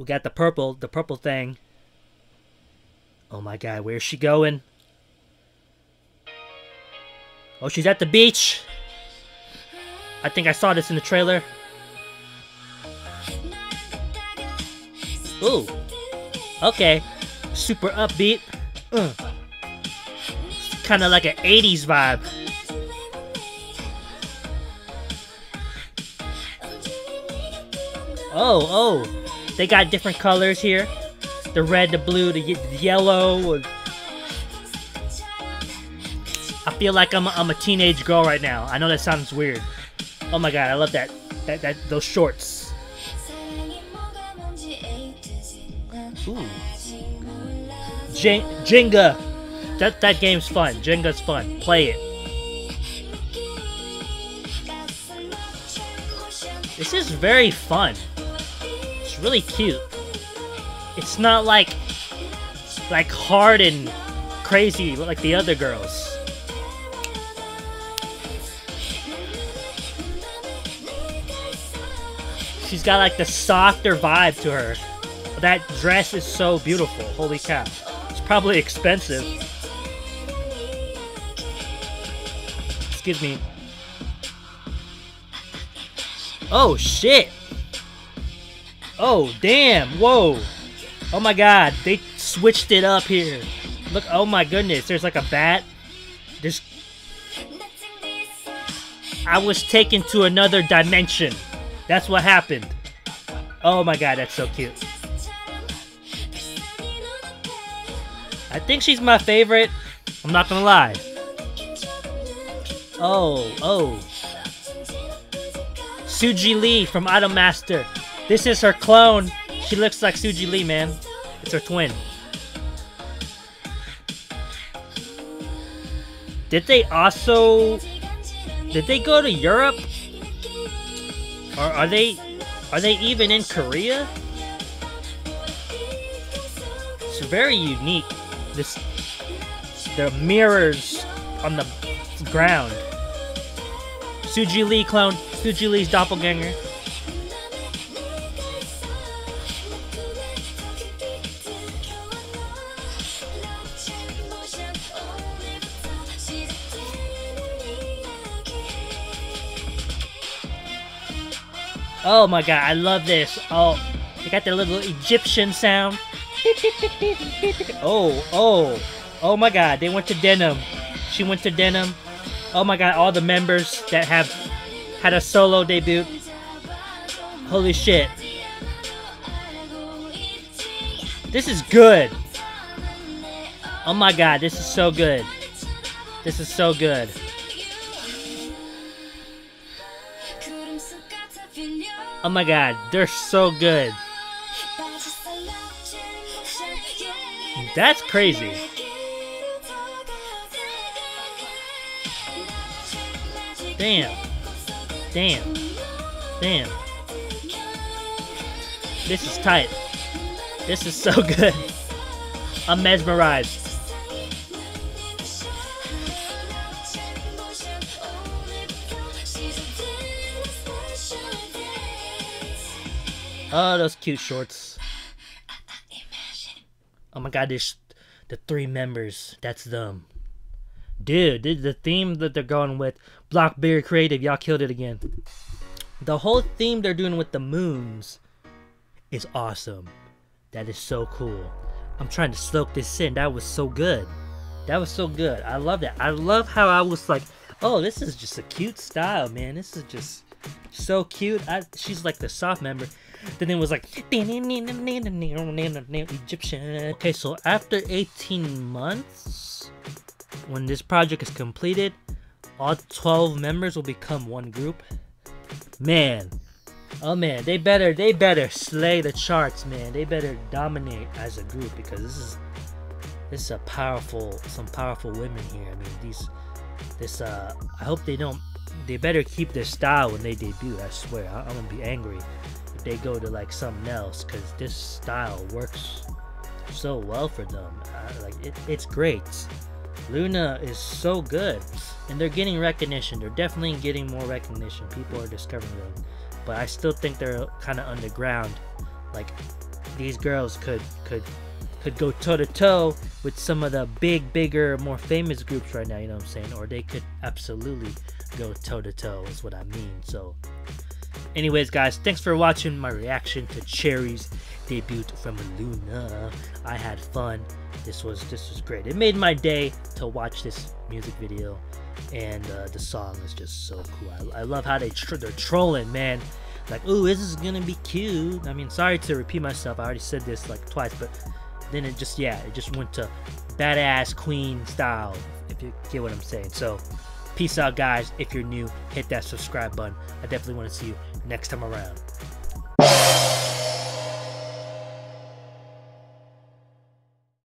we got the purple, the purple thing. Oh my god, where's she going? Oh, she's at the beach. I think I saw this in the trailer. Ooh. Okay. Super upbeat. Uh. Kind of like an 80s vibe. Oh, oh. They got different colors here. The red, the blue, the, the yellow. I feel like I'm a, I'm a teenage girl right now. I know that sounds weird. Oh my god, I love that. That, that those shorts. Ooh. Jenga. That that game's fun. Jenga's fun. Play it. This is very fun. Really cute. It's not like like hard and crazy like the other girls. She's got like the softer vibe to her. That dress is so beautiful. Holy cow. It's probably expensive. Excuse me. Oh, shit. Oh, damn. Whoa. Oh my god. They switched it up here. Look. Oh my goodness. There's like a bat. There's... I was taken to another dimension. That's what happened. Oh my god, that's so cute. I think she's my favorite. I'm not gonna lie. Oh, oh. Suji Lee from Idolmaster. This is her clone. She looks like Suji Lee, man. It's her twin. Did they also... Did they go to Europe? Or are they... Are they even in Korea? It's very unique. This... The mirrors on the ground. Suji Lee clone. Suji Lee's doppelganger. Oh my god, I love this. Oh, they got their little Egyptian sound. Oh, oh, oh my god, they went to denim. She went to denim. Oh my god, all the members that have had a solo debut. Holy shit. This is good. Oh my god, this is so good. This is so good. Oh my god, they're so good. That's crazy. Damn. Damn. Damn. This is tight. This is so good. I'm mesmerized. Oh, those cute shorts. Oh my god, there's the three members. That's them. Dude, the theme that they're going with, Blockberry Creative, y'all killed it again. The whole theme they're doing with the moons is awesome. That is so cool. I'm trying to soak this in. That was so good. That was so good. I love that. I love how I was like, oh, this is just a cute style, man. This is just so cute. I, she's like the soft member. Then it was like Egyptian. Okay, so after 18 months, when this project is completed, all 12 members will become one group. Man, oh man, they better they better slay the charts, man. They better dominate as a group because this is this is a powerful some powerful women here. I mean these this uh I hope they don't they better keep their style when they debut. I swear I, I'm gonna be angry if they go to like something else because this style works so well for them. Uh, like it, it's great. LOONA is so good, and they're getting recognition. They're definitely getting more recognition. People are discovering them, but I still think they're kind of underground. Like these girls could could could go toe to toe with some of the big, bigger, more famous groups right now, you know what I'm saying? Or they could absolutely go toe to toe, is what I mean. So, anyways, guys, thanks for watching my reaction to Choerry's debut from LOONA. I had fun. This was this was great. It made my day to watch this music video, and uh, the song is just so cool. I, I love how they tr- they're trolling, man. Like, oh, this is gonna be cute. I mean, sorry to repeat myself. I already said this like twice, but then it just yeah it just went to badass queen style if you get what i'm saying so peace out guys. If you're new hit that subscribe button. I definitely want to see you next time around